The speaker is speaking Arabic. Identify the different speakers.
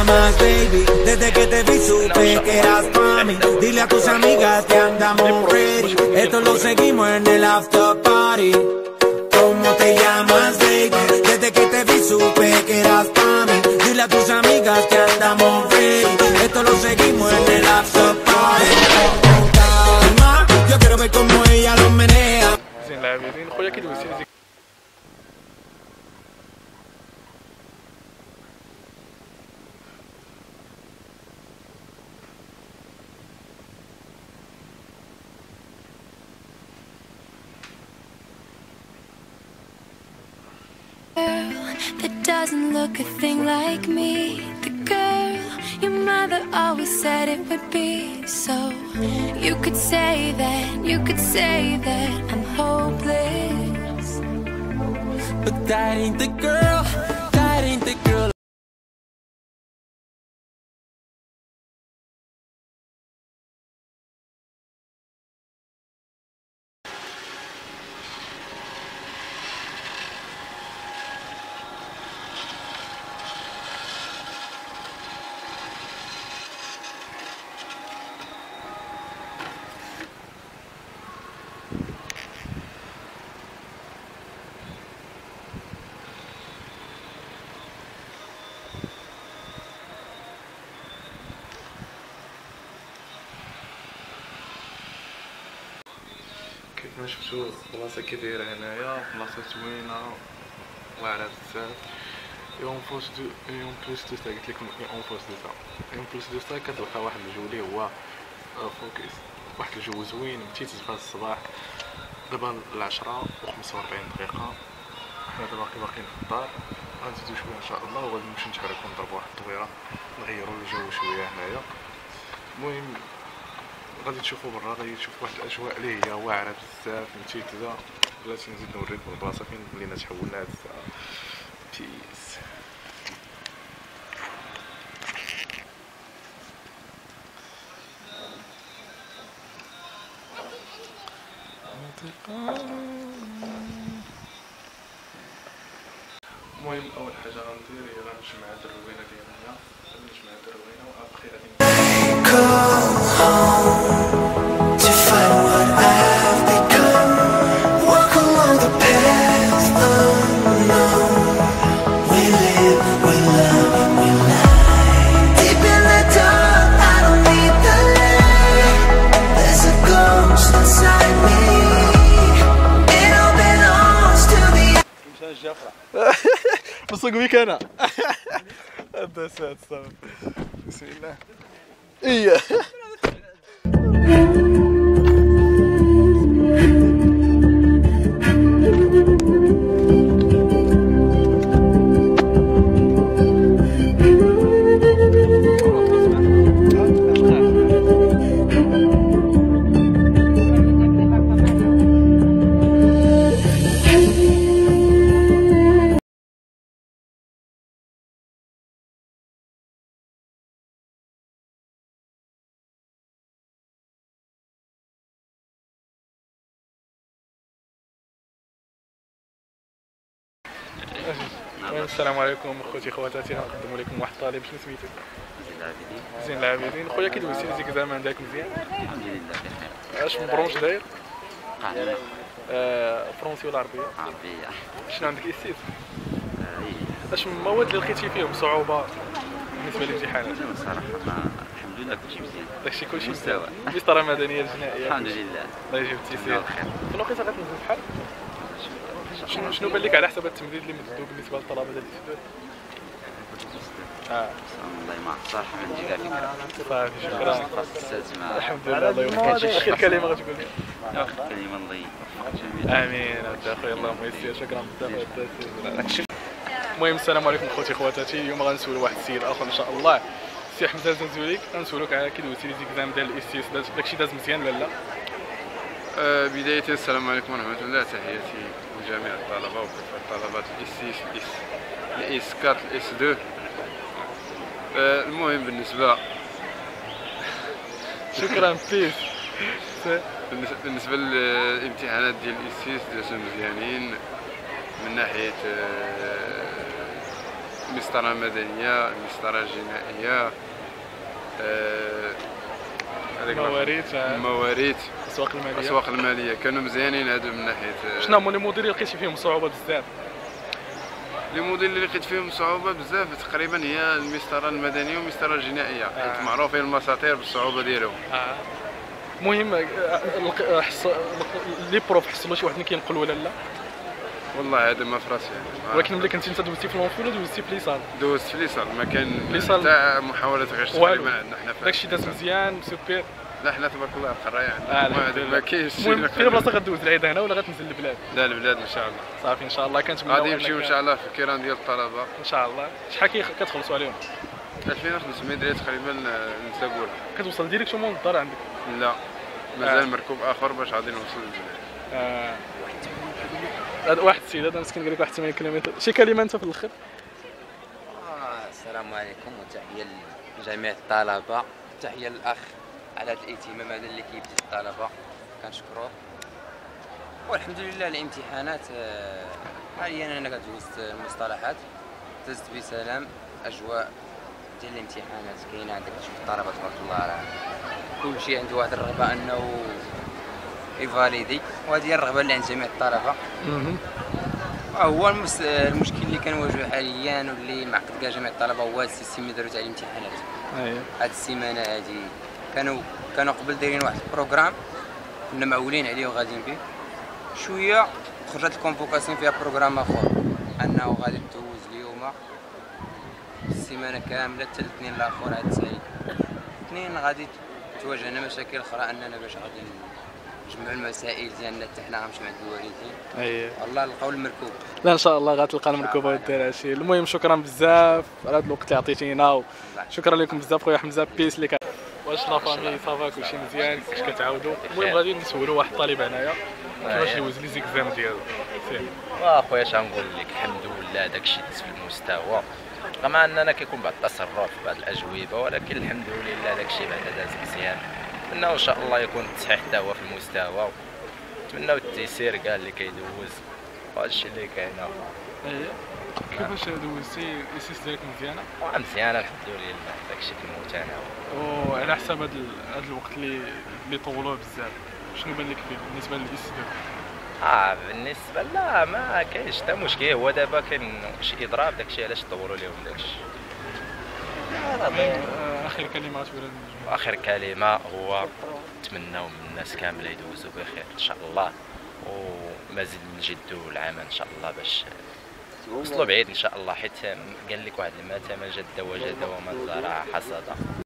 Speaker 1: llamas baby. Desde que te vi supe que eras para mí. Dile a tus amigas que andamos ready. Esto lo seguimos en el after party. ¿Cómo te llamas baby? Desde que te vi supe que eras para mí. Dile a tus amigas que andamos ready. Esto lo seguimos en el after party. Calma, yo quiero ver cómo ella lo menea.
Speaker 2: La joya que
Speaker 3: that doesn't look a thing like me. The girl your mother always said it would be. So you could say that, you could say that I'm hopeless.
Speaker 1: But that ain't the girl, that ain't the girl.
Speaker 2: كيف ما شفتوا بلاصة كي دايرة هنايا. بلاصة زوينة واعرة بزاف et en plus de et en plus de ça قلت لكم et en plus de ça et en plus de ça كتلقى واحد الجو اللي هو آه، فوكس واحد الجو زوين. مشيت في الصباح دابا العشرة و 45 دقيقة. حنا دابا باقي باقيين في الدار. غنزيدو شوية إن شاء الله وغادي نمشيو نتحركو نضربو واحد الطويرة نغيرو الجو شوية هنايا. المهم غادي تشوفوا برا غادي تشوفوا واحد الأجواء اللي هي واعرة بزاف ممتازه بلاتي نزيد نوريكم البلاصة فين ولينا تحولنا هاد الساعة. بيس المهم أول حاجة غندير هي غنجمع هاد الروينه ديالنا. بصق بيك أنا. سات صافي بسم الله. إيه. المهم السلام عليكم اخوتي خواتاتي. غنقدم لكم واحد الطالب شنو سميتو. زين العابدين. خويا كي دوزتي les examens ديالك مزيان؟
Speaker 4: الحمد لله بخير
Speaker 2: اش من branche داير؟
Speaker 4: قاعدة.
Speaker 2: آه، français ولا عربية؟
Speaker 4: عربية.
Speaker 2: شنو عندك؟ اسيت
Speaker 4: آه، إيه.
Speaker 2: اش من المواد اللي لقيتي فيهم؟ صعوبة بالنسبة للامتحانات.
Speaker 4: لا، صراحة ما الحمد لله كلشي مزيان.
Speaker 2: داكشي كلشي
Speaker 4: مستوى.
Speaker 2: مسطره مدنيه الجنائية.
Speaker 4: الحمد لله.
Speaker 2: الله يجيب التيسير. في الوقيته غتنزل البحر شنو شنو بان لك على حسب التمديد اللي مددو بالنسبة للطلبة ديال ال S deux آه.
Speaker 4: والله ما صراحة ما عندي كاع فكرة.
Speaker 2: صافي شكرا. الحمد لله الله يوفقك. اخر كلمة غتقول لي
Speaker 4: آخر كلمة الله يوفق الجميع
Speaker 2: آمين. انت اخويا اللهم يسير شكرا. بزاف. المهم السلام عليكم خوتي خواتاتي. اليوم غنسولو واحد السيد آخر إن شاء الله. سي حمزه زنزوليك غنسولوك على كي دوزتي les exams ديال ال S six. داكشي داز مزيان ولا لا؟
Speaker 5: آه، بداية السلام عليكم ورحمة الله. تحياتي لجميع الطلبة وكافة طلبات ال S 6 ال S 4 ال S 2 آه، المهم بالنسبة
Speaker 2: شكرا بيس
Speaker 5: بالنس- بالنسبة للامتحانات ديال ال S 6 دازو مزيانين من ناحية آه، المسطره المدنيه المسطره الجنائيه آه، هذاك
Speaker 2: مواريث آه،
Speaker 5: المواريث
Speaker 2: الاسواق المالية
Speaker 5: الاسواق المالية كانوا مزيانين هادو من ناحية
Speaker 2: شنو هما les modules اللي لقيتي فيهم صعوبة بزاف
Speaker 5: les modules اللي لقيت فيهم صعوبة بزاف تقريبا هي المسطرة المدنية والمسطرة الجنائية
Speaker 2: آه.
Speaker 5: حيت معروفين المساطير بالصعوبة ديالهم
Speaker 2: آه. المهم آه، حص... les profs حصلوا شي واحد اللي كينقل ولا لا
Speaker 5: والله هذا ما في راسي يعني
Speaker 2: ولكن ملي كنتي انت دوزتي في l'amphi ولا دوزتي في les salles
Speaker 5: دوزت في les salles ما كان
Speaker 2: les salles.
Speaker 5: حتى محاولات
Speaker 2: والو.
Speaker 5: تقريبا عندنا حنا
Speaker 2: داكشي داز
Speaker 5: les salles.
Speaker 2: مزيان سوبر
Speaker 5: لا حنا تبارك الله القرايه
Speaker 2: آه
Speaker 5: عندنا
Speaker 2: الحمد
Speaker 5: ما- كاينش
Speaker 2: فين. بلاصه غدوز؟ العيد هنا ولا غتنزل للبلاد
Speaker 5: لا البلاد إن شاء الله.
Speaker 2: صافي إن شاء الله. كنتمنى
Speaker 5: غادي نمشيو إن شاء الله في الكيران ديال الطلبة.
Speaker 2: إن شاء الله. شحال كتخلصوا عليهم؟
Speaker 5: 2500 درهم تقريبا آه، لها.
Speaker 2: كتوصل directement للدار عندك؟
Speaker 5: لا. مازال
Speaker 2: آه.
Speaker 5: مركوب آخر باش غادي نوصل للبلاد
Speaker 2: آه. واحد السيد هذا مسكين قال لك واحد 8 كيلومتر. شي كلمة أنت في الآخر
Speaker 6: آه، السلام عليكم وتحية لجميع الطلبة تحية للأخ على هذا الإهتمام هذا اللي كيبدي الطلبة. كنشكروه والحمد لله الامتحانات آه، حاليا أنا كدوزت المصطلحات. دزت بسلام. أجواء ديال الامتحانات كاينة عندك تشوف الطلبة تبارك الله راه كل شيء عنده واحد الرغبة أنه يفاليدي. وهذه هي الرغبة اللي عند جميع الطلبة. هو المس... المشكل اللي كنواجهو حاليا واللي معقد كاع جميع الطلبة هو هاد ال système اللي داروا تاع الامتحانات.
Speaker 2: اييه
Speaker 6: هاد السيمانة هادي. كانوا كانوا قبل دايرين واحد ال programme كنا معولين عليه وغاديين به. شوية خرجت ال convocation فيها programme آخر أنه غادي تدوز اليوم السيمانة كاملة حتى الاثنين الآخر عاد سعيد. الاثنين غادي تواجهنا مشاكل أخرى أننا باش غادي نجمعوا المسائل ديالنا حتى حنا غنمشيو عند الوالدين.
Speaker 2: اييه
Speaker 6: والله القول مركوب.
Speaker 2: لا إن شاء الله غتلقى المركوبه ودير هادشي. المهم شكرا بزاف على هذا الوقت اللي عطيتينا شكرا لكم بزاف خويا حمزة. بيس كان واش la famille ça va كلشي مزيان كيفاش كتعاودوا المهم غادي نسولوا واحد الطالب هنايا كيفاش دوز les exams ديالو. سير
Speaker 7: واخويا شنقول لك؟ الحمد لله داكشي دز في المستوى. رغم أننا كيكون بعض التصرف بعض الأجوبة ولكن الحمد لله داكشي بعدا داز مزيان نتمناو إن شاء الله يكون التصحيح حتى هو في المستوى. نتمناو التيسير كاع اللي كيدوز. وهادشي اللي كاين.
Speaker 2: اييه كيفاش دوزتي ال S six ديالك مزيانة؟
Speaker 7: آه، مزيان الحمد لله داكشي في المتناول
Speaker 2: وعلى حساب هذا هذا الوقت اللي اللي طولوه بزاف. شنو بان لك فيه بالنسبة لل
Speaker 7: S آه بالنسبة لا ما كاينش حتى مشكل. هو دابا كاين شي إضراب داكشي علاش طولوا لهم داكشي.
Speaker 2: آه، آخر كلمات ولا المجموعة.
Speaker 7: واخر كلمة هو نتمناو من الناس كامله يدوزوا بخير إن شاء الله. ومازال نجدوا العمل إن شاء الله باش وصلوا بعيد إن شاء الله حيت قال لك واحد المثل من جد وجد ومن زرع حصد